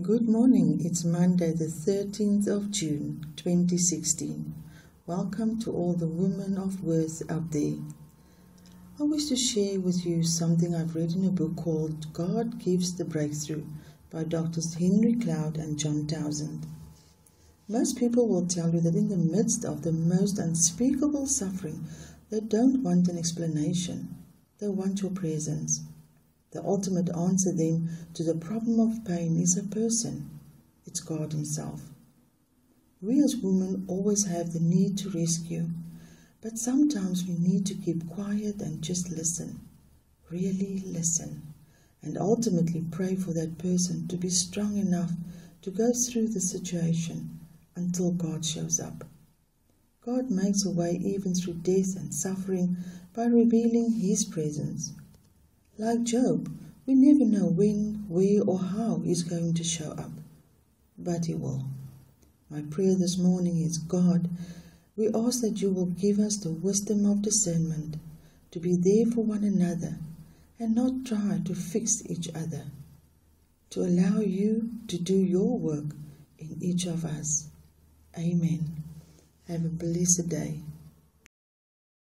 Good morning. It's Monday, the 13th of June, 2016. Welcome to all the women of worth out there. I wish to share with you something I've read in a book called God Gives the Breakthrough by Drs. Henry Cloud and John Townsend. Most people will tell you that in the midst of the most unspeakable suffering, they don't want an explanation. They want your presence. The ultimate answer then to the problem of pain is a person. It's God Himself. We as women always have the need to rescue, but sometimes we need to keep quiet and just listen. Really listen. And ultimately pray for that person to be strong enough to go through the situation until God shows up. God makes a way even through death and suffering by revealing His presence. Like Job, we never know when, where, or how He's going to show up, but He will. My prayer this morning is God, we ask that you will give us the wisdom of discernment to be there for one another and not try to fix each other, to allow you to do your work in each of us. Amen. Have a blessed day.